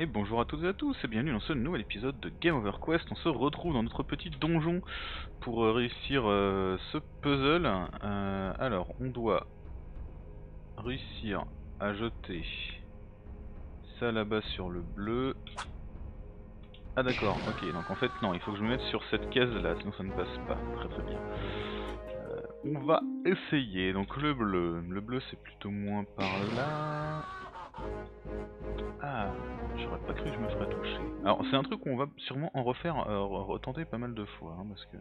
Et bonjour à toutes et à tous et bienvenue dans ce nouvel épisode de Game Over Quest. On se retrouve dans notre petit donjon pour euh, réussir euh, ce puzzle. Euh, alors, on doit réussir à jeter ça là-bas sur le bleu. Ah d'accord, ok, donc en fait non, il faut que je me mette sur cette case là, sinon ça ne passe pas. Très très bien. On va essayer, donc le bleu. Le bleu c'est plutôt moins par là. Ah, j'aurais pas cru que je me ferais toucher. Alors c'est un truc qu'on va sûrement en refaire, euh, re- retenter pas mal de fois, hein, parce que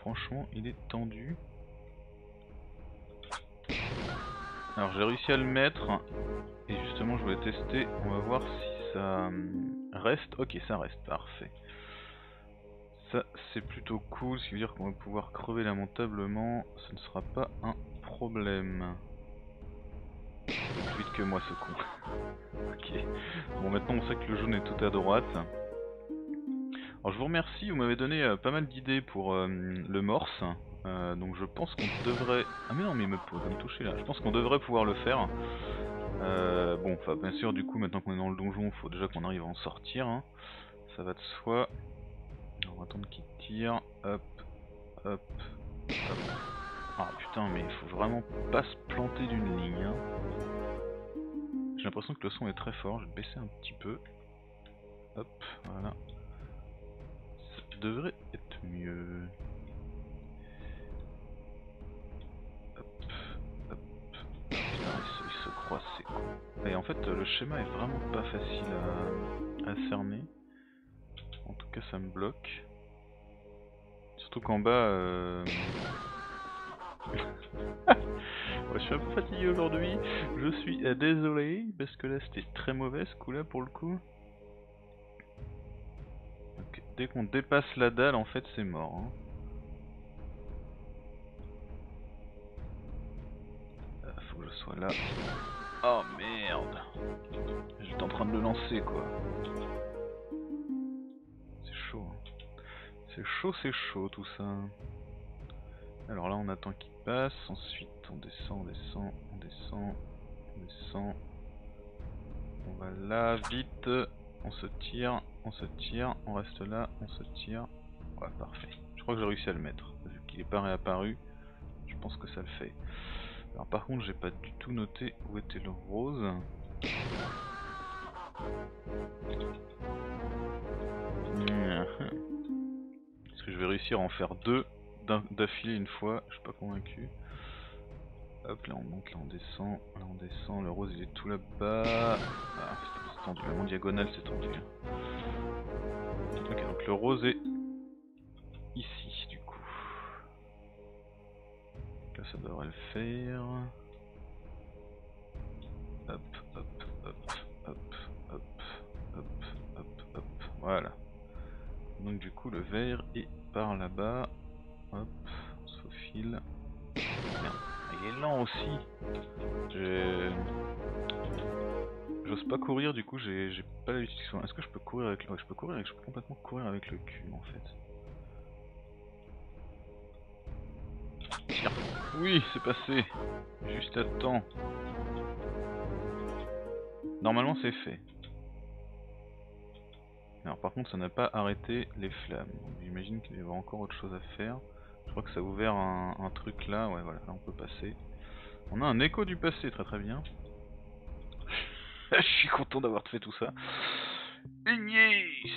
franchement il est tendu. Alors j'ai réussi à le mettre, et justement je voulais tester, on va voir si ça hum, reste. Ok ça reste, parfait. Ça c'est plutôt cool, ce qui veut dire qu'on va pouvoir crever lamentablement, ce ne sera pas un problème. Que moi ce con. ok. Bon maintenant on sait que le jaune est tout à droite. Alors je vous remercie, vous m'avez donné euh, pas mal d'idées pour euh, le morse. Euh, donc je pense qu'on devrait... Ah mais non mais il me il me toucher là. Je pense qu'on devrait pouvoir le faire. Bon, enfin bien sûr du coup maintenant qu'on est dans le donjon, faut déjà qu'on arrive à en sortir. hein. Ça va de soi. On va attendre qu'il tire. Hop, hop, hop. Ah putain mais il faut vraiment pas se planter d'une ligne. hein. J'ai l'impression que le son est très fort, je vais baisser un petit peu. Hop, voilà. Ça devrait être mieux. Hop, hop. Il se, croise, c'est con. Et en fait, le schéma est vraiment pas facile à, cerner. En tout cas, ça me bloque. Surtout qu'en bas... euh, je suis un peu fatigué aujourd'hui. Je suis euh, désolé parce que là c'était très mauvais ce coup là pour le coup. Dès qu'on dépasse la dalle en fait c'est mort. hein. Euh, faut que je sois là. Oh merde J'étais en train de le lancer quoi. C'est chaud. hein. C'est chaud, c'est chaud tout ça. Alors là on attend qu'il passe, ensuite on descend, on descend, on descend, on descend. On va là, vite, on se tire, on se tire, on reste là, on se tire. Ouais, parfait. Je crois que j'ai réussi à le mettre. Vu qu'il est pas réapparu, je pense que ça le fait. Alors par contre j'ai pas du tout noté où était le rose. Est-ce que je vais réussir à en faire deux? D'affilée une fois, je suis pas convaincu. Hop, là on monte, là on descend, là on descend, le rose il est tout là-bas. Ah, c'est tendu, mon diagonale c'est tendu. Ok, donc le rose est ici du coup. Là ça devrait le faire. Hop, hop, hop, hop, hop, hop, hop, hop, voilà. Donc du coup le vert est par là-bas. Hop, on se faufile. Merde, il est lent aussi. J'ose pas courir, du coup j'ai pas soient- Est-ce que je peux courir avec le... ouais, je peux courir avec... je peux complètement courir avec le cul en fait? Oui, c'est passé. Juste à temps. Normalement c'est fait. Alors par contre ça n'a pas arrêté les flammes. J'imagine qu'il y avoir encore autre chose à faire. Je crois que ça a ouvert un, un truc là, ouais voilà, là on peut passer. On a un écho du passé, très très bien. Je suis content d'avoir fait tout ça. Ignis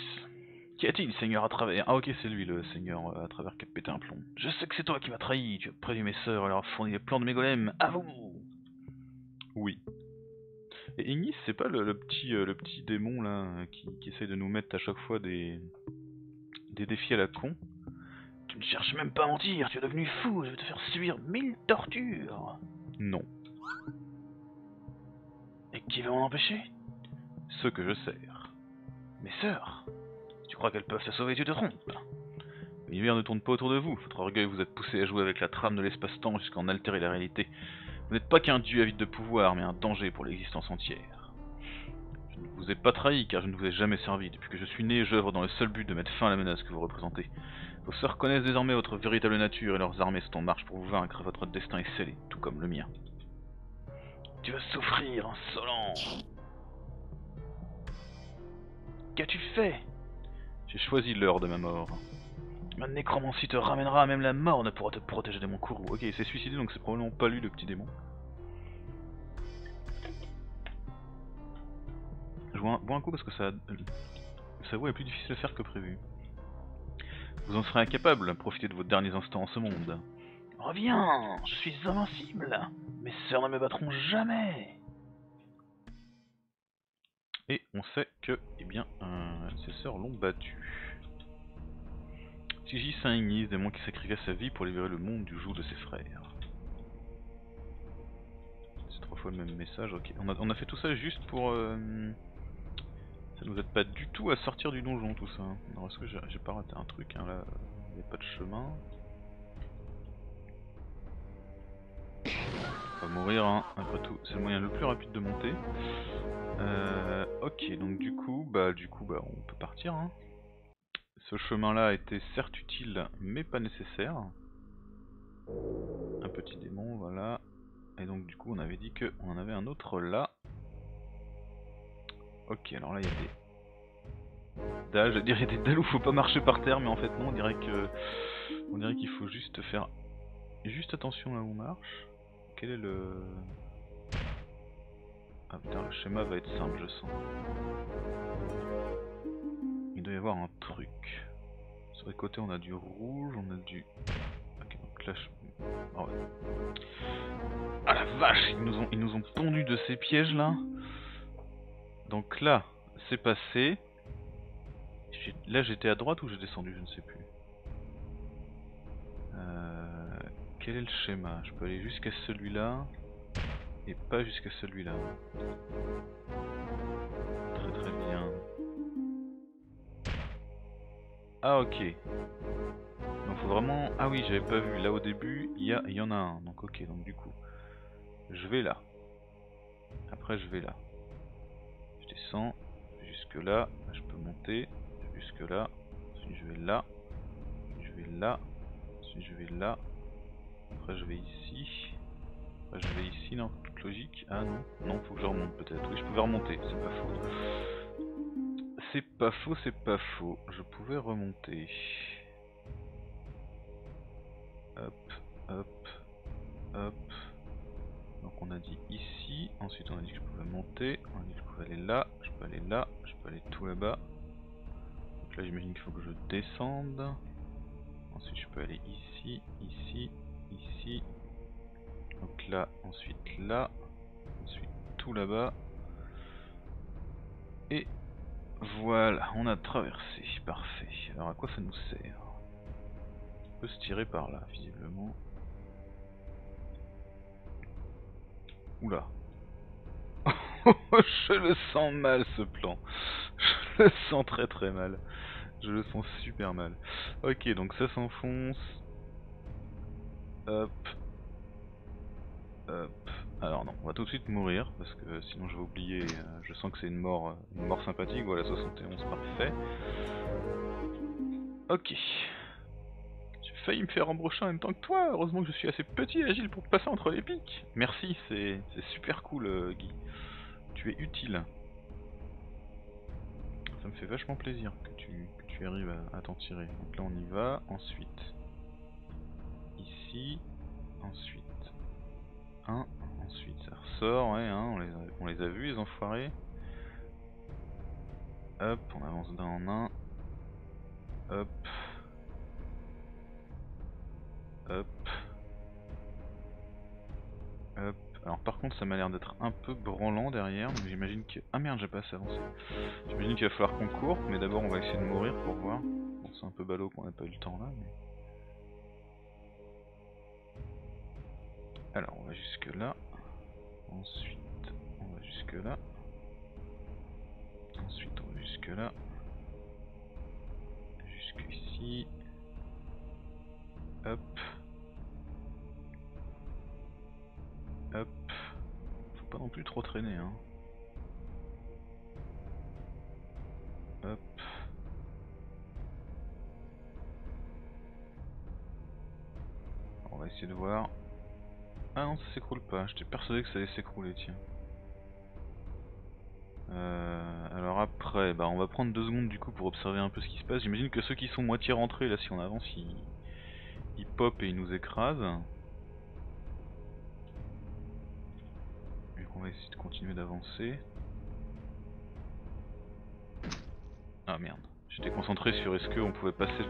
Qu'y a-t-il, Seigneur à travers? Ah ok, c'est lui le Seigneur euh, à travers qui a pété un plomb. Je sais que c'est toi qui m'as trahi, tu as prévenu mes sœurs et leur fourni les plans de mes golems, à vous Oui. Et Ignis, c'est pas le, le petit, euh, le petit démon là qui, qui essaye de nous mettre à chaque fois des, des défis à la con? Ne cherches même pas à mentir, tu es devenu fou, je vais te faire subir mille tortures. Non. Et qui va m'en empêcher? Ceux que je sers. Mes sœurs. Tu crois qu'elles peuvent te sauver, tu te trompes. L'univers ne tourne pas autour de vous. Votre orgueil vous êtes poussé à jouer avec la trame de l'espace-temps jusqu'à en altérer la réalité. Vous n'êtes pas qu'un dieu avide de pouvoir, mais un danger pour l'existence entière. Je ne vous ai pas trahi car je ne vous ai jamais servi. Depuis que je suis né, j'œuvre dans le seul but de mettre fin à la menace que vous représentez. Vos sœurs connaissent désormais votre véritable nature et leurs armées sont en marche pour vous vaincre. Votre destin est scellé, tout comme le mien. Tu vas souffrir, insolent. Qu'as-tu fait? J'ai choisi l'heure de ma mort. Ma nécromancie te ramènera, même la mort ne pourra te protéger de mon courroux. Ok, il s'est suicidé donc c'est probablement pas lui le petit démon. Je bois un, coup parce que ça, sa voix est plus difficile à faire que prévu. Vous en serez incapable, profitez de vos derniers instants en ce monde. Reviens, je suis invincible. Mes sœurs ne me battront jamais. Et on sait que, eh bien, euh, ses sœurs l'ont battu. Tiji Saint Ignis, démon qui sacrifia sa vie pour libérer le monde du joug de ses frères. C'est trois fois le même message, ok. On a, on a fait tout ça juste pour... euh, ça nous aide pas du tout à sortir du donjon tout ça. Alors est-ce que j'ai pas raté un truc hein, là Il n'y a pas de chemin. On va mourir hein, après tout. C'est le moyen le plus rapide de monter. Euh, ok, donc du coup, bah du coup, bah on peut partir. Hein. Ce chemin-là était certes utile, mais pas nécessaire. Un petit démon, voilà. Et donc du coup, on avait dit que on en avait un autre là. Ok, alors là il y a des dalles. Je dirais des dalles où faut pas marcher par terre, mais en fait non, on dirait que on dirait qu'il faut juste faire juste attention là où on marche. Quel est le ah putain, le schéma va être simple, je sens. Il doit y avoir un truc. Sur les côtés, on a du rouge, on a du. Ah. Ah la vache, ils nous ont, ils nous ont pondu de ces pièges là. Donc là, c'est passé. Là, j'étais à droite ou j'ai descendu, je ne sais plus. Euh, Quel est le schéma? Je peux aller jusqu'à celui-là et pas jusqu'à celui-là. Très très bien. Ah ok. Donc faut vraiment... Ah oui j'avais pas vu. Là au début il y, y en a un. Donc ok donc du coup. Je vais là. Après je vais là. Jusque là. Je peux monter. Jusque là. Ensuite je vais là. Je vais là. Ensuite je vais là. Après je vais ici. Après je vais ici dans toute logique. Ah non. Non faut que je remonte peut-être. Oui je pouvais remonter. C'est pas faux. C'est pas faux, c'est pas faux. Je pouvais remonter. Hop, hop, hop. Donc on a dit ici, ensuite on a dit que je pouvais monter, on a dit que je pouvais aller là, peux aller là, je peux aller tout là-bas. Donc là j'imagine qu'il faut que je descende. Ensuite je peux aller ici, ici, ici. Donc là, ensuite là, ensuite tout là-bas. Et voilà, on a traversé, parfait. Alors à quoi ça nous sert? On peut se tirer par là, visiblement. Oula. Je le sens mal ce plan. Je le sens très très mal. Je le sens super mal. Ok, donc ça s'enfonce. Hop. Hop. Alors non, on va tout de suite mourir parce que sinon je vais oublier. euh, je sens que c'est une mort, euh, une mort sympathique. Voilà, 71 parfait. Ok. J'ai failli me faire embrocher en même temps que toi. Heureusement que je suis assez petit et agile pour passer entre les pics. Merci, c'est super cool, euh, Guy. Tu es utile. Ça me fait vachement plaisir que tu, arrives à, t'en tirer. Donc là on y va. Ensuite, ici. Ensuite, un. Ensuite ça ressort, ouais, hein, on, les a, on les a vus les enfoirés. Hop, on avance d'un en un. Hop. Hop. Hop. Alors par contre ça m'a l'air d'être un peu branlant derrière, donc j'imagine que... Ah merde j'ai pas assez avancé. J'imagine qu'il va falloir qu'on court, mais d'abord on va essayer de mourir pour voir. C'est un peu ballot qu'on n'a pas eu le temps là, mais... Alors on va jusque là. Ensuite on va jusque là. Ensuite on va jusque là. Jusqu'ici. Hop. Hop. Faut pas non plus trop traîner hein. Hop. On va essayer de voir. Ah non, ça s'écroule pas. J'étais persuadé que ça allait s'écrouler, tiens. Euh, alors après, bah on va prendre deux secondes du coup pour observer un peu ce qui se passe. J'imagine que ceux qui sont moitié rentrés, là si on avance, ils, ils pop et ils nous écrasent. On va essayer de continuer d'avancer. Ah merde, j'étais concentré sur est-ce qu'on pouvait passer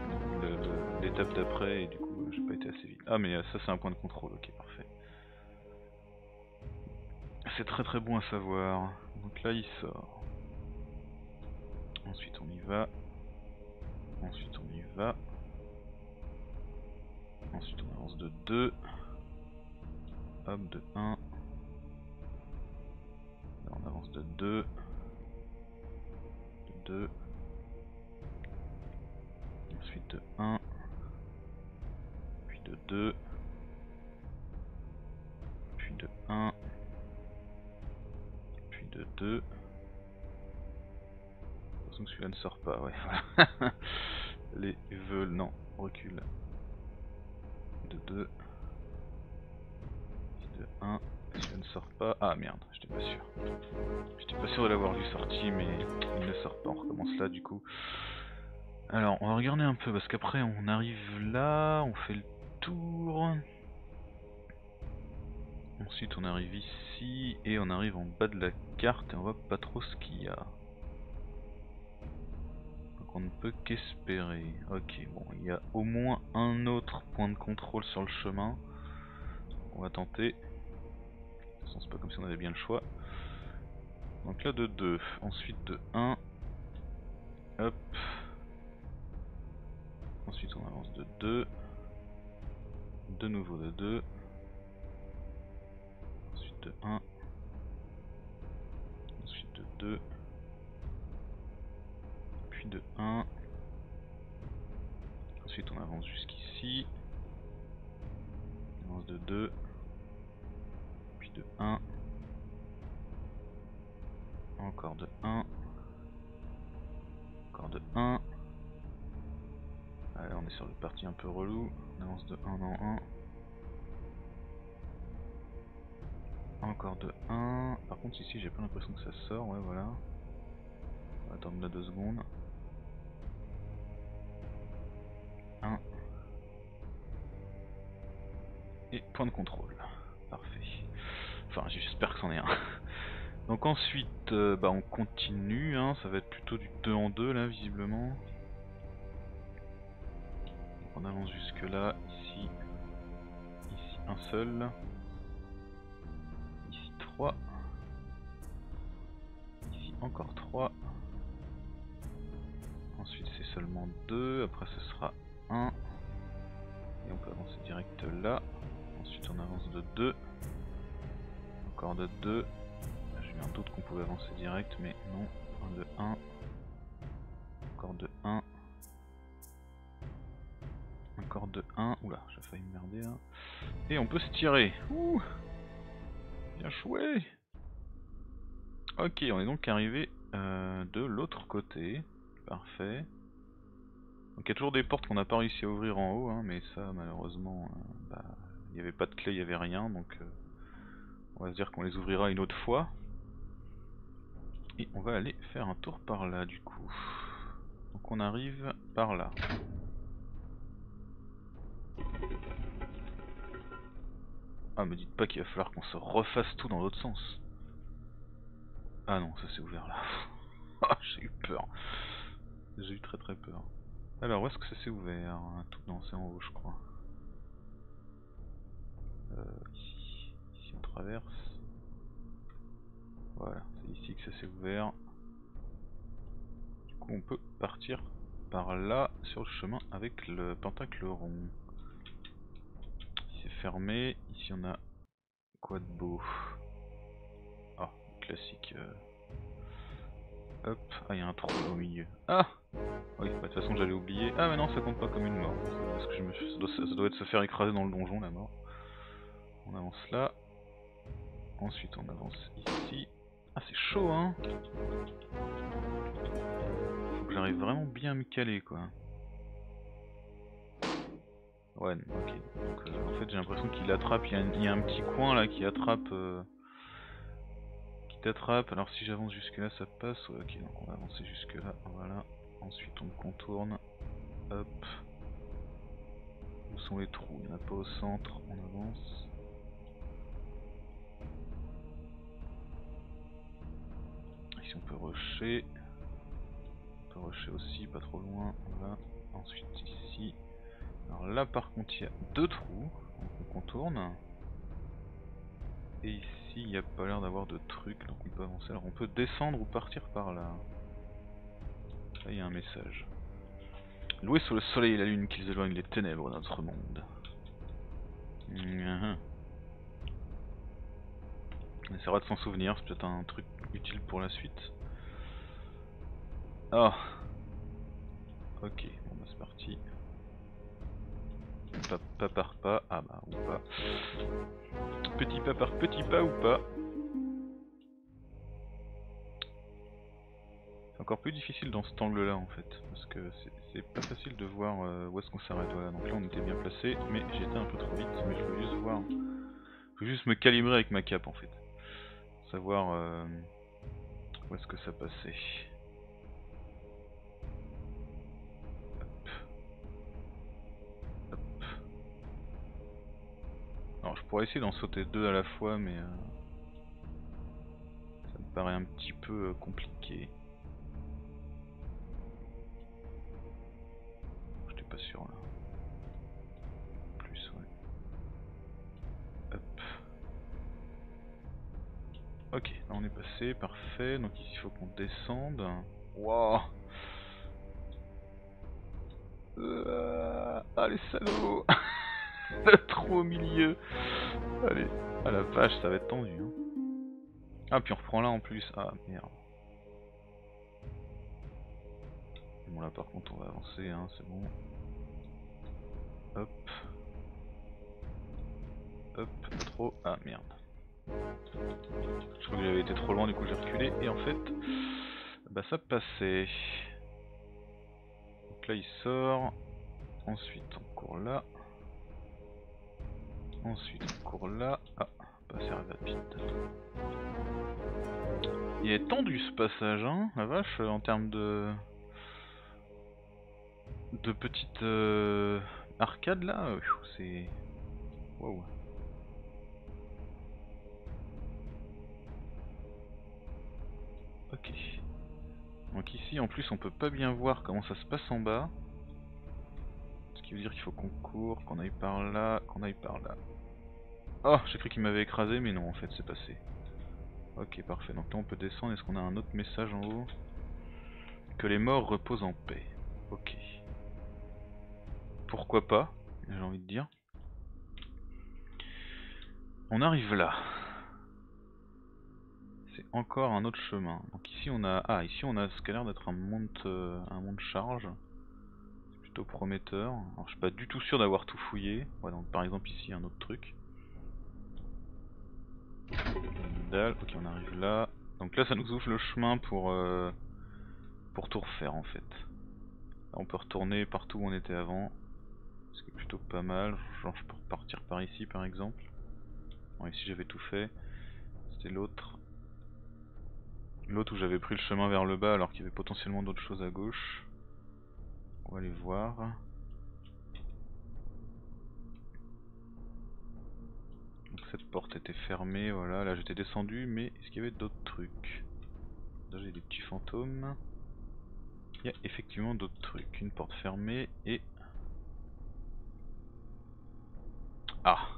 l'étape d'après et du coup j'ai pas été assez vite. Ah mais ça c'est un point de contrôle, ok parfait. C'est très très bon à savoir. Donc là il sort. Ensuite on y va. Ensuite on y va. Ensuite on avance de 2. Hop, de 1. De 2. De 2. Ensuite de 1. Puis de 2. Puis de 1 de 2. que celui-là ne sort pas, ouais. Les veulent, non, recule. De 2. De 1. Ne sort pas. Ah merde, j'étais pas sûr. J'étais pas sûr de l'avoir vu sortir, mais il ne sort pas. On recommence là du coup. Alors, on va regarder un peu, parce qu'après on arrive là, on fait le tour. Ensuite on arrive ici et on arrive en bas de la carte et on voit pas trop ce qu'il y a. Donc on ne peut qu'espérer. Ok, bon, il y a au moins un autre point de contrôle sur le chemin. On va tenter. C'est pas comme si on avait bien le choix. Donc là de 2, ensuite de 1. Hop. Ensuite on avance de 2. De nouveau de 2 de 1, ensuite de 2, puis de 1, ensuite on avance jusqu'ici, on avance de 2, puis de 1, encore de 1, encore de 1, Allez, on est sur le parti un peu relou, on avance de 1 en 1, Encore de 1. Par contre ici j'ai pas l'impression que ça sort, ouais voilà. On va attendre là 2 secondes. 1. Et point de contrôle. Parfait. Enfin j'espère que c'en est un. Donc ensuite euh, bah on continue, hein. ça va être plutôt du 2 en 2 là visiblement. on avance jusque là, ici, ici un seul. Ici encore 3. Ensuite c'est seulement 2, après ce sera 1. Et on peut avancer direct là. Ensuite on avance de 2. Encore de 2. Un doute qu'on pouvait avancer direct, mais non. 1 de 1. Encore de 1. Encore de 1. Oula, j'ai failli me merder là. Et on peut se tirer. Ouh Bien joué Ok, on est donc arrivé euh, de l'autre côté. Parfait. Donc il y a toujours des portes qu'on n'a pas réussi à ouvrir en haut, hein, mais ça malheureusement, euh, bah, il n'y avait pas de clé, il n'y avait rien, donc euh, on va se dire qu'on les ouvrira une autre fois. On va aller faire un tour par là du coup. Donc on arrive par là. Ah me dites pas qu'il va falloir qu'on se refasse tout dans l'autre sens. Ah non, ça s'est ouvert là. Ah, j'ai eu peur. J'ai eu très très peur. Alors, où est-ce que ça s'est ouvert? Tout dans c'est en haut, je crois. Euh, ici. On traverse. Voilà, ici que ça s'est ouvert. Du coup, on peut partir par là, sur le chemin, avec le pentacle rond. C'est fermé. Ici, on a quoi de beau? Classique. Euh. Hop, ah il y a un trou au milieu. Ah Oui, bah, de toute façon j'allais oublier. Ah mais non, ça compte pas comme une mort. Parce que je me... ça, doit, être se faire écraser dans le donjon la mort. On avance là. Ensuite on avance ici. Ah c'est chaud hein Faut que j'arrive vraiment bien à me caler quoi. Ouais, ok. Donc, euh, en fait j'ai l'impression qu'il attrape, il y, a un, petit coin là qui attrape... Euh, petite attrape. Alors si j'avance jusque là, ça passe. Ouais, ok, donc on va avancer jusque là. Voilà. Ensuite on contourne. Hop. Où sont les trous? Il n'y en a pas au centre. On avance. On peut rusher. On peut rusher aussi, pas trop loin. Voilà. Ensuite ici. Alors là par contre il y a deux trous. Donc on contourne. Et ici il n'y a pas l'air d'avoir de trucs, donc on peut avancer. Alors on peut descendre ou partir par là. Là il y a un message. Loué sur le soleil et la lune qu'ils éloignent les ténèbres de notre monde. Mmh. On essaiera de s'en souvenir, c'est peut-être un truc utile pour la suite. Ah Ok, bon bah c'est parti. Pas, pas par pas, ah bah ou pas. Petit pas par petit pas ou pas. C'est encore plus difficile dans cet angle là en fait, parce que c'est pas facile de voir euh, où est-ce qu'on s'arrête. Voilà, donc là on était bien placé, mais j'étais un peu trop vite, mais je veux juste voir. Je veux juste me calibrer avec ma cape en fait. Savoir euh, où est-ce que ça passait. Alors je pourrais essayer d'en sauter deux à la fois mais euh, ça me paraît un petit peu euh, compliqué. J'étais pas sûr là. On est passé, parfait. Donc ici il faut qu'on descende. Waouh euh, Ah les salauds Trop au milieu. Allez. Ah la vache, ça va être tendu. Hein. Ah, puis on reprend là en plus. Ah merde. Bon là par contre on va avancer, hein, c'est bon. Hop. Hop, trop. Ah merde. Je crois que j'avais été trop loin, du coup j'ai reculé. Et en fait, bah ça passait. Donc là il sort. Ensuite on court là. Ensuite, on court là. Ah, passer rapide. Il est tendu ce passage, hein, la vache, en termes de... De petites euh, arcades là, c'est... Wow. Ok. Donc ici en plus on peut pas bien voir comment ça se passe en bas. Ce qui veut dire qu'il faut qu'on court, qu'on aille par là, qu'on aille par là. Oh, j'ai cru qu'il m'avait écrasé, mais non, en fait, c'est passé. Ok, parfait. Donc là, on peut descendre. Est-ce qu'on a un autre message en haut? Que les morts reposent en paix. Ok. Pourquoi pas, j'ai envie de dire. On arrive là. Encore un autre chemin. Donc ici on a. Ah ici on a ce qui a l'air d'être un monte euh, un monte charge. C'est plutôt prometteur. Alors je suis pas du tout sûr d'avoir tout fouillé. Donc par exemple ici un autre truc. Ok, on arrive là. Donc là, ça nous ouvre le chemin pour, euh, pour tout refaire en fait. On peut retourner partout où on était avant. Ce qui est plutôt pas mal. Genre, je peux repartir par ici par exemple. Ici j'avais tout fait. C'était l'autre. L'autre où j'avais pris le chemin vers le bas alors qu'il y avait potentiellement d'autres choses à gauche. On va aller voir. cette porte était fermée, voilà, là j'étais descendu, mais est-ce qu'il y avait d'autres trucs? Là j'ai des petits fantômes. Il y a effectivement d'autres trucs, une porte fermée et... Ah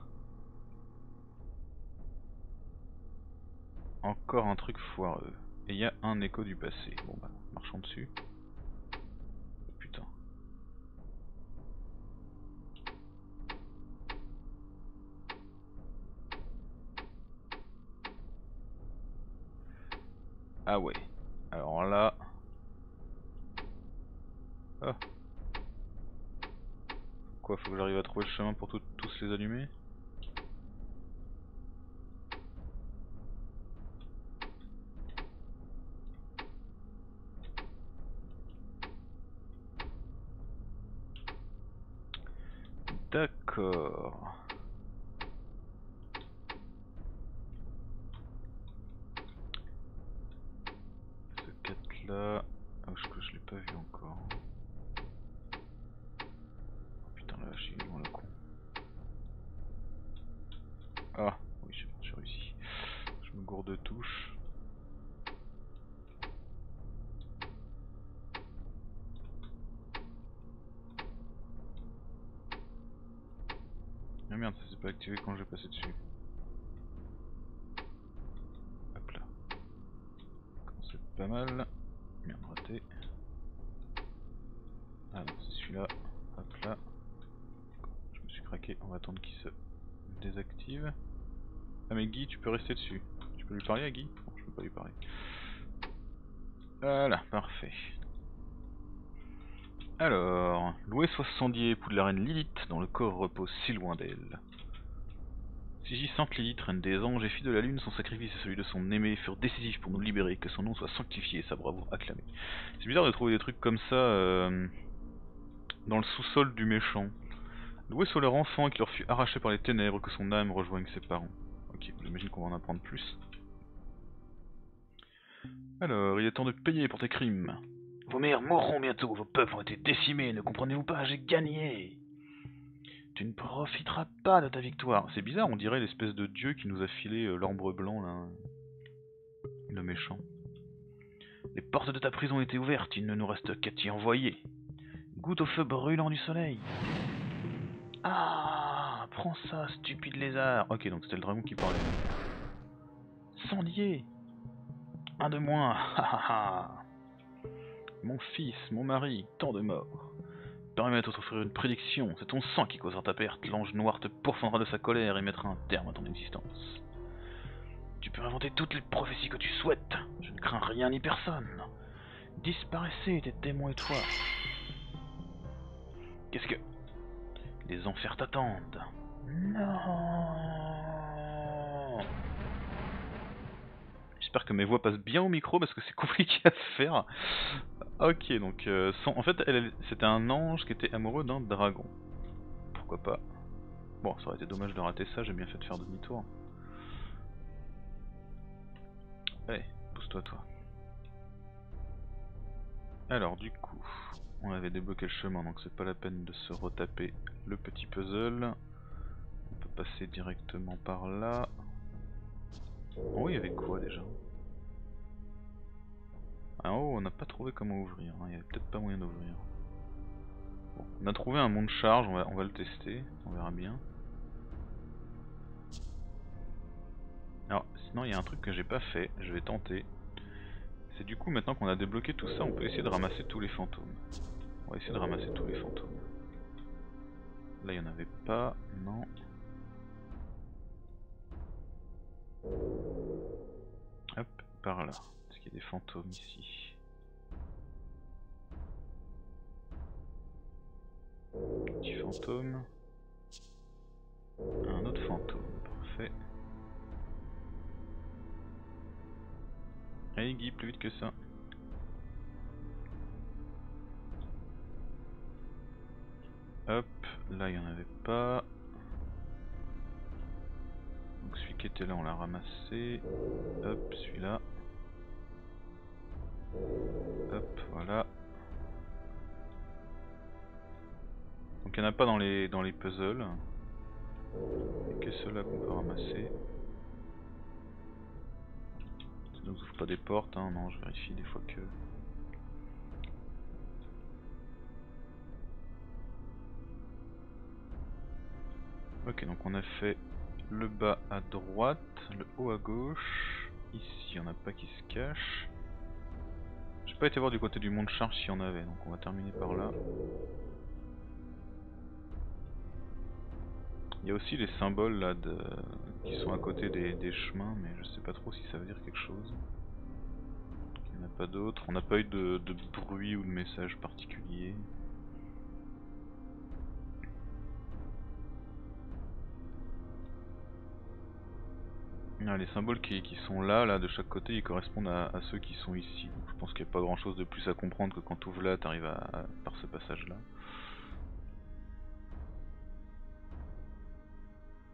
Encore un truc foireux. Il y a un écho du passé. Bon bah, marchons dessus. Ah ouais. Alors là... Ah. Quoi, faut que j'arrive à trouver le chemin pour tous les allumer D'accord. là. Ah, je, je l'ai pas vu encore. Oh, putain la vache, il est loin le con. Ah, oui, j'ai j'ai réussi. De touche. Ah merde, ça s'est pas activé quand j'ai passé dessus. Hop là. C'est pas mal. Merde, raté. Ah non, c'est celui-là. Hop là. Je me suis craqué. On va attendre qu'il se désactive. Ah mais Guy, tu peux rester dessus. Peux lui parler à Guy je peux pas lui parler. Voilà, parfait. Alors, loué 70 époux de la reine Lilith, dont le corps repose si loin d'elle. Sigissante Lilith, reine des anges et fille de la lune, son sacrifice et celui de son aimé furent décisifs pour nous libérer, que son nom soit sanctifié et sa bravoure acclamée. C'est bizarre de trouver des trucs comme ça euh, dans le sous-sol du méchant. Loué soit leur enfant qui leur fut arraché par les ténèbres, que son âme rejoigne ses parents. Ok, j'imagine qu'on va en apprendre plus. Alors, il est temps de payer pour tes crimes. Vos mères mourront bientôt, vos peuples ont été décimés, ne comprenez-vous pas, j'ai gagné Tu ne profiteras pas de ta victoire. C'est bizarre, on dirait l'espèce de dieu qui nous a filé euh, l'ambre blanc là. Le méchant. Les portes de ta prison étaient ouvertes, il ne nous reste qu'à t'y envoyer. Goûte au feu brûlant du soleil. Ah, prends ça, stupide lézard. Ok, donc c'était le dragon qui parlait. Sans lier. Un de moins. Mon fils, mon mari, tant de morts. Permets-moi de t'offrir une prédiction, c'est ton sang qui causera ta perte. L'ange noir te pourfendra de sa colère et mettra un terme à ton existence. Tu peux inventer toutes les prophéties que tu souhaites, je ne crains rien ni personne. Disparaissez, tes démons et toi. Qu'est-ce que... Les enfers t'attendent? Non. J'espère que mes voix passent bien au micro parce que c'est compliqué à faire. Ok, donc euh, en fait, c'était un ange qui était amoureux d'un dragon. Pourquoi pas? Bon, ça aurait été dommage de rater ça, j'ai bien fait de faire demi-tour. Allez, pousse-toi toi. Alors du coup, on avait débloqué le chemin, donc c'est pas la peine de se retaper le petit puzzle. On peut passer directement par là. Oh, il y avait quoi déjà? Ah oh, on n'a pas trouvé comment ouvrir, hein, il y avait peut-être pas moyen d'ouvrir. On a trouvé un monde charge, on va, le tester, on verra bien. Alors, sinon il y a un truc que j'ai pas fait, je vais tenter. C'est du coup maintenant qu'on a débloqué tout ça, on peut essayer de ramasser tous les fantômes. On va essayer de ramasser tous les fantômes. Là il y en avait pas, non. Hop, par là. Est-ce qu'il y a des fantômes ici Petit fantôme. Un autre fantôme, parfait. Allez Guy, plus vite que ça. Hop, là il n'y en avait pas. Qui était là on l'a ramassé. Hop, celui-là. Hop, voilà. Donc il n'y en a pas dans les dans les puzzles. A que ceux-là qu'on peut ramasser. Ça nous ouvre pas des portes, hein, non, je vérifie des fois que. Ok, donc on a fait le bas à droite, le haut à gauche. Ici, on n'a pas qui se cache. J'ai pas été voir du côté du monde charge s'il y en avait, donc on va terminer par là. Il y a aussi les symboles là de... qui sont à côté des, chemins, mais je sais pas trop si ça veut dire quelque chose. Il n'y en a pas d'autres. On n'a pas eu de bruit ou de message particulier. Ah, les symboles qui, sont là, là, de chaque côté, ils correspondent à, ceux qui sont ici. Donc, je pense qu'il n'y a pas grand chose de plus à comprendre que quand tu ouvres là, tu arrives par ce passage là.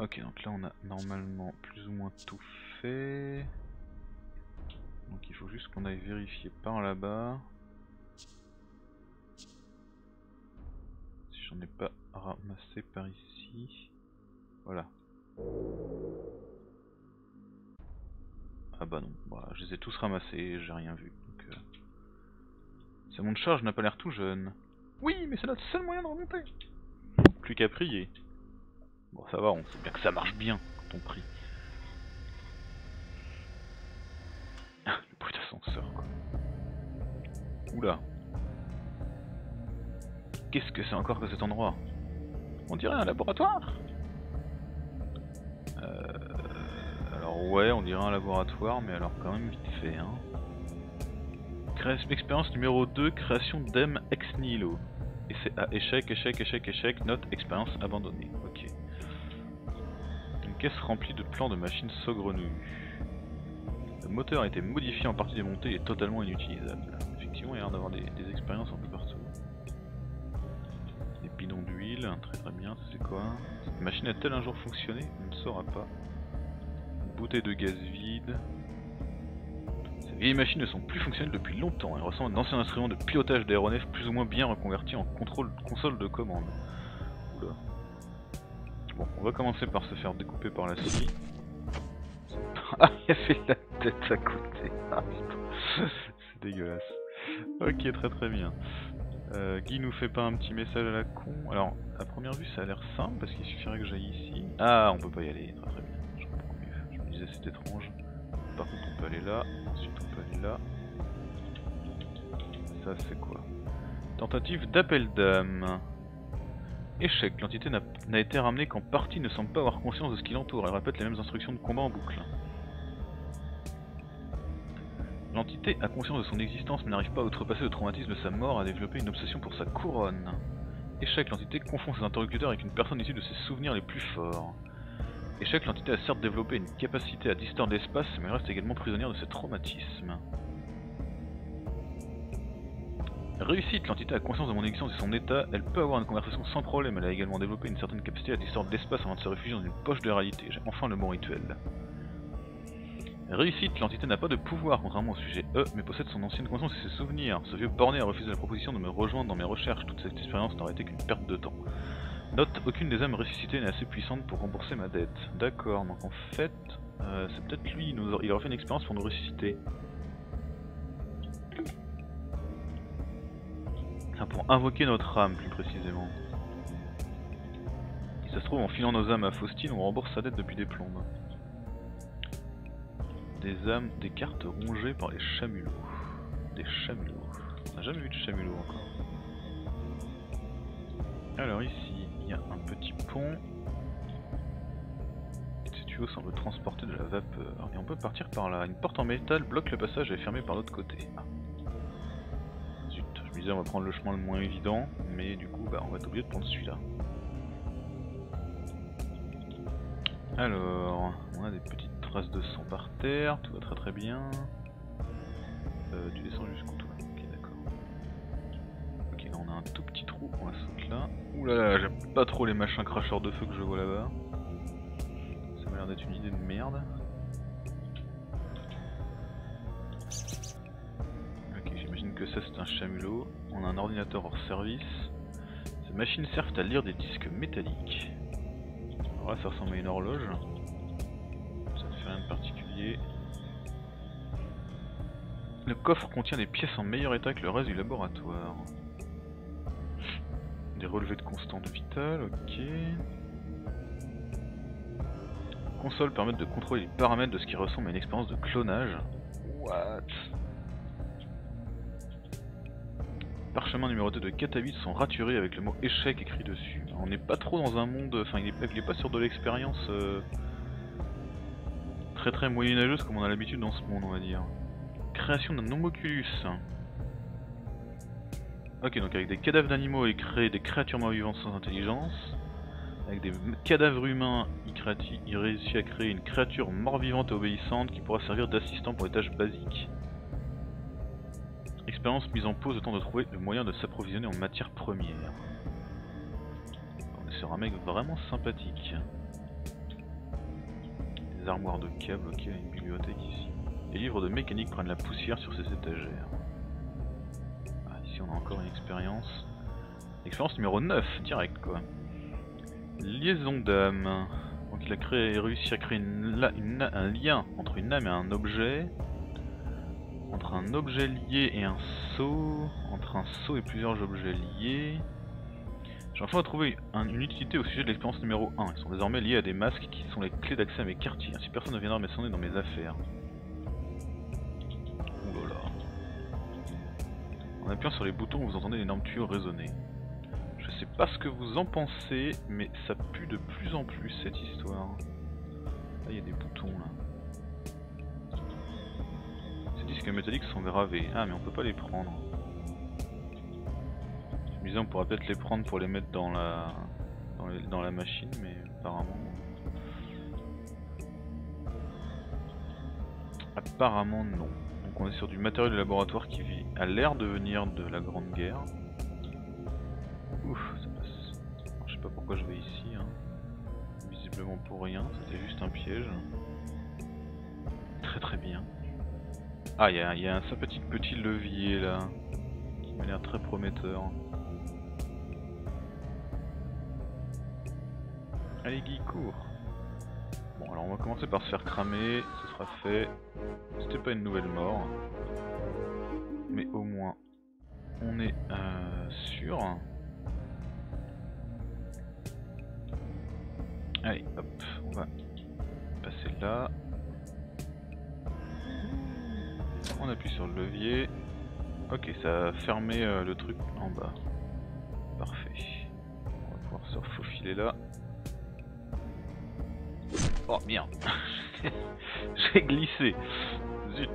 Ok, donc là on a normalement plus ou moins tout fait. Donc il faut juste qu'on aille vérifier par là-bas. Si j'en ai pas ramassé par ici. Voilà. Ah bah non, bah, je les ai tous ramassés, j'ai rien vu. Donc, euh... C'est mon charge n'a pas l'air tout jeune. Oui, mais c'est notre seul moyen de remonter. Plus qu'à prier. Bon, ça va, on sait bien que ça marche bien quand on prie. Le bruit d'ascenseur, quoi. Oula. Qu'est-ce que c'est encore que cet endroit? On dirait un laboratoire? Ouais, on dirait un laboratoire, mais alors quand même vite fait, hein. Expérience numéro 2, création d'Em ex nihilo. Et c'est à échec, échec, échec, échec, note expérience abandonnée. Ok. Une caisse remplie de plans de machines saugrenues. Le moteur a été modifié en partie démonté et totalement inutilisable. Effectivement, il y a l'air d'avoir des, expériences un peu partout. Des bidons d'huile, très très bien, c'est quoi Cette machine a-t-elle un jour fonctionné? On ne saura pas. Bouteille de gaz vide. Ces vieilles machines ne sont plus fonctionnelles depuis longtemps. Elles ressemblent à d'anciens instruments de pilotage d'aéronefs plus ou moins bien reconvertis en contrôle console de commande. Oula. Bon, on va commencer par se faire découper par la scie. Ah, il a fait la tête à côté. Ah putain, c'est dégueulasse. Ok, très très bien. Euh, Guy nous fait pas un petit message à la con. Alors, à première vue, ça a l'air simple parce qu'il suffirait que j'aille ici. Ah, on peut pas y aller. Très très bien. C'est étrange. Par contre, on peut aller là. Ensuite, on peut aller là. Ça, c'est quoi? Tentative d'appel d'âme. Échec. L'entité n'a n'a été ramenée qu'en partie ne semble pas avoir conscience de ce qui l'entoure. Elle répète les mêmes instructions de combat en boucle. L'entité a conscience de son existence mais n'arrive pas à outrepasser le traumatisme de sa mort, à développer une obsession pour sa couronne. Échec, l'entité confond ses interlocuteurs avec une personne issue de ses souvenirs les plus forts. Échec, l'entité a certes développé une capacité à distordre l'espace, mais reste également prisonnière de ses traumatismes. Réussite, l'entité a conscience de mon existence et son état, elle peut avoir une conversation sans problème, elle a également développé une certaine capacité à distordre l'espace avant de se réfugier dans une poche de réalité. J'ai enfin le bon rituel. Réussite, l'entité n'a pas de pouvoir contrairement au sujet E, mais possède son ancienne conscience et ses souvenirs. Ce vieux borné a refusé la proposition de me rejoindre dans mes recherches, toute cette expérience n'aurait été qu'une perte de temps. Note, aucune des âmes ressuscitées n'est assez puissante pour rembourser ma dette. D'accord, donc en fait, euh, c'est peut-être lui, il, nous a- il aurait fait une expérience pour nous ressusciter. Enfin, pour invoquer notre âme, plus précisément. Si ça se trouve, en filant nos âmes à Faustine, on rembourse sa dette depuis des plombes. Des âmes, des cartes rongées par les chamulots. Des chamulots. On n'a jamais vu de chamulots encore. Alors ici, y a un petit pont. Et ce tuyau semble transporter de la vapeur. Et on peut partir par là. Une porte en métal bloque le passage et est fermée par l'autre côté. Ah. Zut, je me disais on va prendre le chemin le moins évident, mais du coup bah, on va être obligé de prendre celui-là. Alors, on a des petites traces de sang par terre, tout va très très bien. Euh, tu descends jusqu'en tout. J'aime pas trop les machins cracheurs de feu que je vois là-bas. Ça m'a l'air d'être une idée de merde. Ok, j'imagine que ça c'est un chamulot. On a un ordinateur hors service. Ces machines servent à lire des disques métalliques. Alors là ça ressemble à une horloge. Ça ne fait rien de particulier. Le coffre contient des pièces en meilleur état que le reste du laboratoire. Des relevés de constante vitale, ok. Consoles permettent de contrôler les paramètres de ce qui ressemble à une expérience de clonage. What? Parchemin numéroté de 4 à 8 sont raturés avec le mot échec écrit dessus. On n'est pas trop dans un monde. Enfin, il est, pas- sur de l'expérience euh, très très moyenâgeuse comme on a l'habitude dans ce monde, on va dire. Création d'un homoculus. Ok, donc avec des cadavres d'animaux, il crée des créatures mort-vivantes sans intelligence. Avec des cadavres humains, il réussit à créer une créature mort-vivante et obéissante qui pourra servir d'assistant pour les tâches basiques. Expérience mise en pause le temps de trouver le moyen de s'approvisionner en matière première. On est sur un mec vraiment sympathique. Des armoires de câbles, ok, une bibliothèque ici. Les livres de mécanique prennent la poussière sur ces étagères. On a encore une expérience. Expérience numéro 9, direct quoi. Liaison d'âme. Donc il a créé, réussi à créer un lien entre une âme et un objet. Entre un objet lié et un seau. Entre un seau et plusieurs objets liés. J'ai enfin trouvé une utilité au sujet de l'expérience numéro 1. Ils sont désormais liés à des masques qui sont les clés d'accès à mes quartiers. Ainsi personne ne viendra sonner dans mes affaires. Oulala. En appuyant sur les boutons, vous entendez l'énorme tuyau résonner. Je sais pas ce que vous en pensez, mais ça pue de plus en plus cette histoire. Là, il y a des boutons là. Ces disques métalliques sont gravés. Ah, mais on peut pas les prendre. Je me disais, on pourrait peut-être les prendre pour les mettre dans la dans, la machine, mais apparemment. Apparemment non. On est sur du matériel de laboratoire qui à l'air de venir de la Grande Guerre. Ouf, ça passe. je sais pas pourquoi je vais ici. Hein. Visiblement pour rien, c'était juste un piège. Très très bien. Ah, il y, a un sympathique petit levier là, qui m'a l'air très prometteur. Allez Guy, cours alors on va commencer par se faire cramer, ce sera fait. C'était pas une nouvelle mort. Mais au moins on est euh, sûr. Allez, hop, on va passer là. On appuie sur le levier. Ok, ça a fermé euh, le truc en bas. Parfait. On va pouvoir se faufiler là. Oh merde. J'ai glissé. Zut.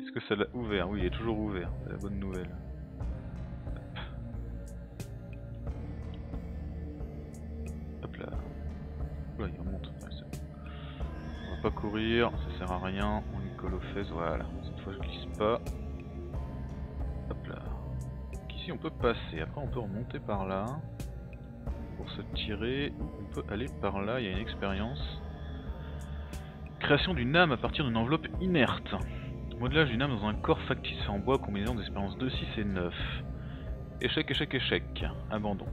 Est-ce que ça l'a ouvert Oui, il est toujours ouvert, c'est la bonne nouvelle. pas courir, ça sert à rien, on lui colle aux fesses, voilà, cette fois je glisse pas. Hop là. ici on peut passer, après on peut remonter par là. Pour se tirer, on peut aller par là, il y a une expérience. Création d'une âme à partir d'une enveloppe inerte. Modelage d'une âme dans un corps factice en bois combinaison d'expériences 2, 6 et 9. Échec, échec, échec. Abandon.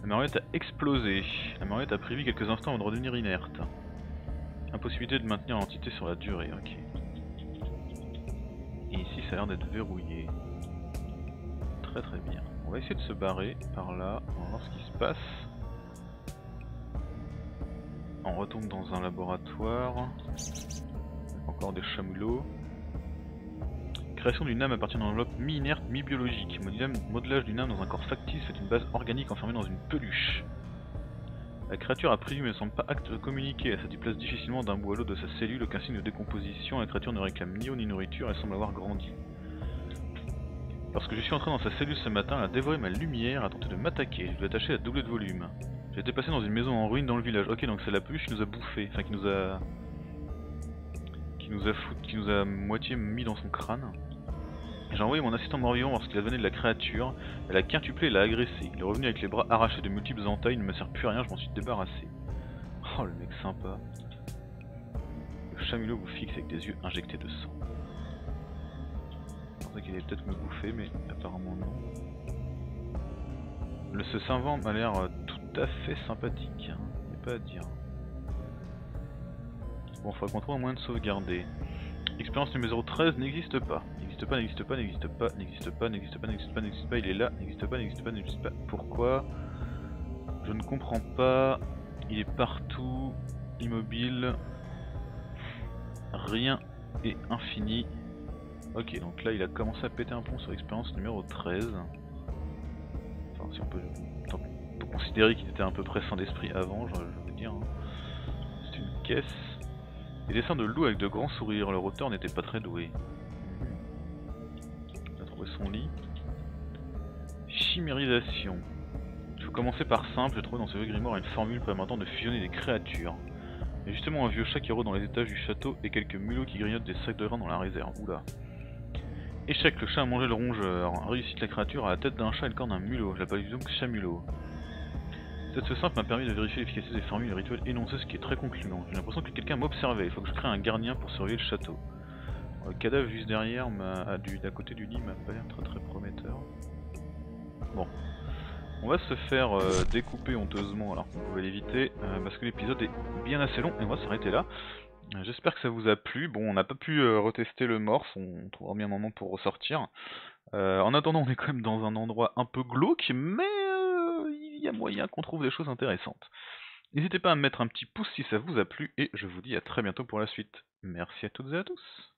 La marionnette a explosé. La marionnette a prévu quelques instants avant de redevenir inerte. Impossibilité de maintenir l'entité sur la durée, ok. Et ici ça a l'air d'être verrouillé. Très très bien. On va essayer de se barrer par là, on va voir ce qui se passe. On retourne dans un laboratoire. Encore des chamulots. Création d'une âme à partir d'une enveloppe mi-inerte, mi-biologique. Modelage d'une âme dans un corps factice fait une base organique enfermée dans une peluche. La créature a mais ne semble pas acte de communiquer, elle se déplace difficilement d'un bout à l'autre de sa cellule, aucun signe de décomposition, la créature ne réclame ni eau ni nourriture, elle semble avoir grandi. Lorsque je suis entré dans sa cellule ce matin, elle a dévoré ma lumière, a tenté de m'attaquer, je l'ai attaché à doubler de volume. Été passé dans une maison en ruine dans le village, ok donc c'est la peluche qui nous a bouffé, enfin qui nous a... qui nous a foutu, qui nous a moitié mis dans son crâne. J'ai envoyé mon assistant mort-vivant lorsqu'il a donné de la créature. Elle a quintuplé et l'a agressé. Il est revenu avec les bras arrachés de multiples entailles. Il ne me sert plus à rien, je m'en suis débarrassé. Oh, le mec sympa. Le chamulot vous fixe avec des yeux injectés de sang. Pensais qu'il allait peut-être me bouffer, mais apparemment non. Le ce savant m'a l'air euh, tout à fait sympathique. Hein. Il n'y a pas à dire. Bon, faudra qu'on trouve un moyen de sauvegarder. Expérience numéro 13 n'existe pas n'existe pas, n'existe pas, n'existe pas, n'existe pas, n'existe pas, n'existe pas, n'existe pas, il est là, n'existe pas, n'existe pas, n'existe pas. Pourquoi? Je ne comprends pas. Il est partout, immobile. Rien est infini. Ok, donc là il a commencé à péter un pont sur l'expérience numéro 13. Enfin, si on peut, considérer qu'il était un peu près sans d'esprit avant, je, veux dire. Hein. C'est une caisse. Des dessins de loup avec de grands sourires, leur auteur n'était pas très doué son lit. Chimérisation. Je vais commencer par simple, j'ai trouvé dans ce vieux grimoire une formule permettant de fusionner des créatures. Il a justement un vieux chat qui rôde dans les étages du château et quelques mulots qui grignotent des sacs de grains dans la réserve. Oula. Échec, le chat a mangé le rongeur. Réussite, la créature a la tête d'un chat et le corps d'un mulot. Je l'appelle donc chat mulot. Cette fait simple m'a permis de vérifier l'efficacité des formules et rituels énoncés, ce qui est très concluant. J'ai l'impression que quelqu'un m'observait, il faut que je crée un gardien pour surveiller le château. Le cadavre juste derrière, à côté du lit, m'a pas l'air très très prometteur. Bon. On va se faire euh, découper honteusement alors qu'on pouvait l'éviter, euh, parce que l'épisode est bien assez long et on va s'arrêter là. Euh, j'espère que ça vous a plu. Bon, on n'a pas pu retester le morse, on trouvera bien un moment pour ressortir. en attendant, on est quand même dans un endroit un peu glauque, mais il y a moyen qu'on trouve des choses intéressantes. N'hésitez pas à mettre un petit pouce si ça vous a plu, et je vous dis à très bientôt pour la suite. Merci à toutes et à tous